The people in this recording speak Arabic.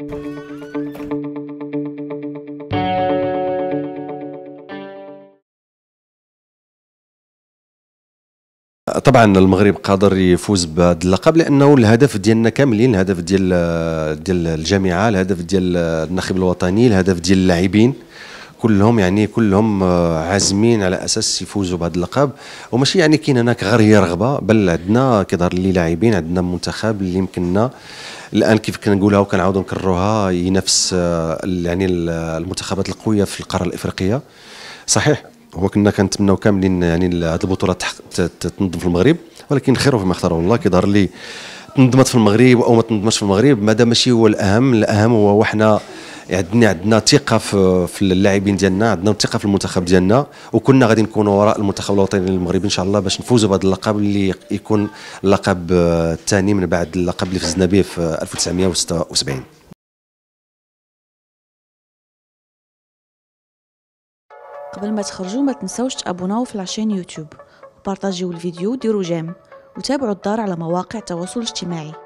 طبعا المغرب قادر يفوز بهذا اللقب لأنه الهدف ديالنا كاملين الهدف ديال ديال الجامعة الهدف ديال الناخب الوطني الهدف ديال اللاعبين. كلهم يعني كلهم عازمين على أساس يفوزوا بهذا اللقب. وماشي يعني كاين هناك غير هي رغبة بل عندنا كيظهر لي لاعبين عندنا منتخب اللي يمكننا الآن كيف كنقولها وكنعاودوا نكرروها ينافس يعني المنتخبات القوية في القارة الإفريقية. صحيح هو كنا كنتمناو كاملين يعني هذه البطوله تنظم في المغرب ولكن خير فيما اختاره الله كيظهر لي تنظمت في المغرب أو ما تنظمش في المغرب ماذا ماشي هو الأهم الأهم هو وحنا عندنا عندنا ثقة في, في اللاعبين ديالنا عندنا ثقة في المنتخب ديالنا وكنا غادي نكونوا وراء المنتخب الوطني المغربي إن شاء الله باش نفوزوا بهذا اللقب اللي يكون اللقب الثاني من بعد اللقب اللي فزنا به في 1976 قبل ما تخرجوا ما تنسوش تابوناو في العشان يوتيوب وبارطاجيو الفيديو وديروا جيم وتابعوا الدار على مواقع التواصل الاجتماعي.